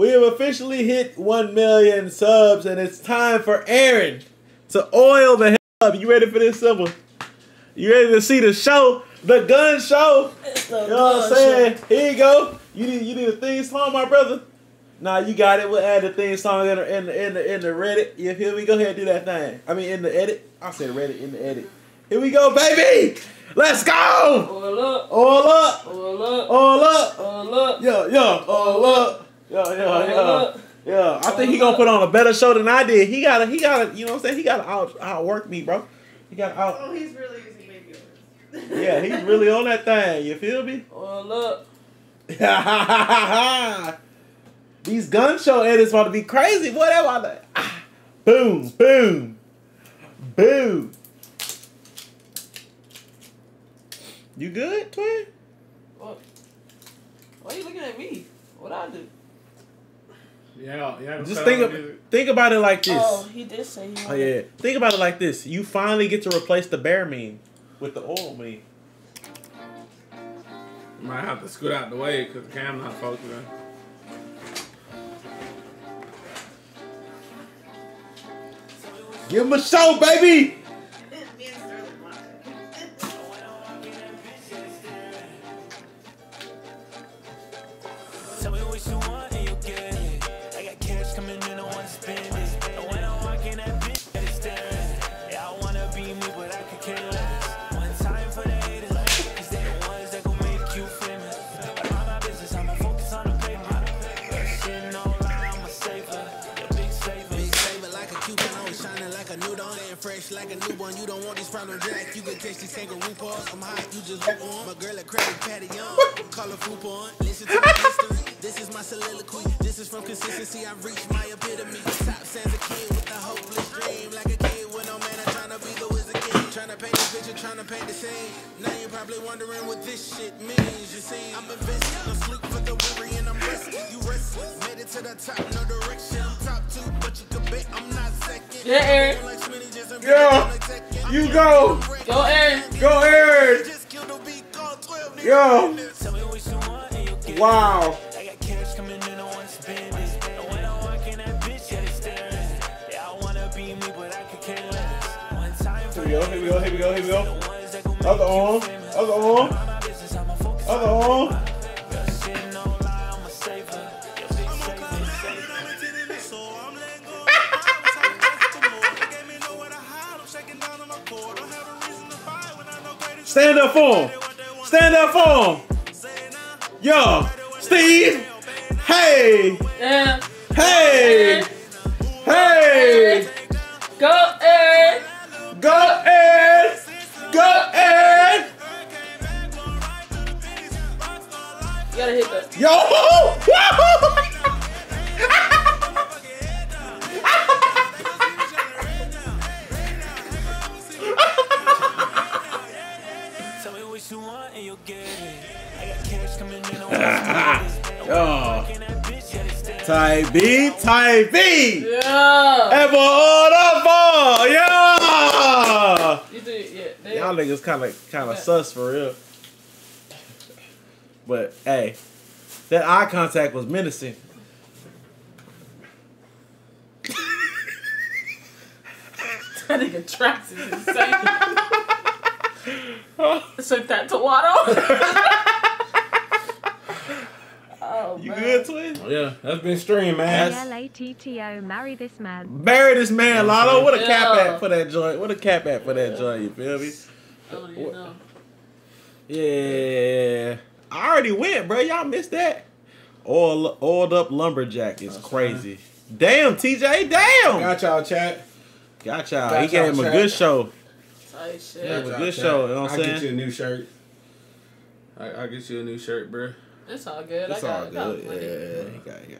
We have officially hit 1 million subs, and it's time for Aaron to oil the hell up. You ready for this symbol? You ready to see the show? The gun show? The You know what I'm saying? Here you go. You need you need a theme song, my brother. Nah, you got it. We'll add the theme song in the in the in the, in the Reddit. You feel me? Go ahead and do that thing. I mean in the edit. I said Reddit in the edit. Here we go, baby. Let's go. All up, All up. all up, All up. all up, Yeah, yeah. All up. Yeah, yeah, all yeah. Yeah, I think he gonna put on a better show than I did. He gotta, he gotta, you know what I'm saying? He gotta out outwork me, bro. He gotta out. Oh, he's really using baby oils. Yeah, he's really on that thing. You feel me? All up. These gun show edits about to be crazy. Whatever. Ah, boom, boom, boom. You good, twin? What? Why are you looking at me? What I do? Yeah, yeah. Just think out of, think about it like this. Oh, he did say he Oh yeah. Think about it like this. You finally get to replace the bear meme with the oil meme. Might have to scoot out the way because the camera not focusing. Give him a show, baby. Fresh like a newborn. You don't want these problems, Jack. You can catch these kangaroo paws. I'm hot, you just look on. My girl a credit patty young. Call her food porn. Listen to my history. This is my soliloquy. This is from consistency. I've reached my epitome. Top sans a kid with a hopeless dream. Like a kid with no man. I'm trying to be the wizard king. Trying to paint this picture, trying to paint the scene. Now you're probably wondering what this shit means. You see, I'm invested. No sleep for the weary and I'm restless. You restless. Made it to the top, no direction. I'm top two, but you can bet I'm not second. Yeah, Aaron. Like Smitty, just a Yeah. like Tekken. You go. Go, Aaron. Go, Aaron. Just killed a beat called 12 niggas. Yo. Tell me what you want and you get it. Wow. I got cash coming in, I wanna spend it. And when I walk in that bitch, yeah, they staring. Yeah, I wanna be me, but I could care less. One Here we go. Here we go. Here we go. Here we go. the ones that gon' make Other arm. Other arm. Stand up for him. Stand up for him. Yo, Steve. Hey. Yeah. Hey. Hey. Go, Aaron. Go Ed. Go Ed. You gotta hit the. Yo. What you want and you'll get it. I got cash coming in, I wanna spend it. And when I Yo. walk in that bitch, yeah, they staring. Type B. Type B. Yeah. Ever on the ball. Yeah. You do, yeah. They, Y'all niggas kind of kind of sus for real. But hey, that eye contact was menacing. that nigga tracks is insane. Sent that to Latto. oh, You man. good, twin? Oh, yeah, that's been streamed, man. L-A-T-T-O, marry this man. Marry this man, Lalo. What a cap at for that joint. What a cap at for that joint. You feel me? I don't know. Yeah. I already went, bro. Y'all missed that. Oil, oiled up lumberjack is That's crazy. Damn, TJ. Damn. Got y'all chat. Got y'all. Got he gave y'all him a chat. good show. Tight shit. Yeah, Got but y'all good show, you know what I'm I'll get you a new shirt. I, I'll get you a new shirt, bro. It's all good. It's I got, all I got good. plenty. Yeah,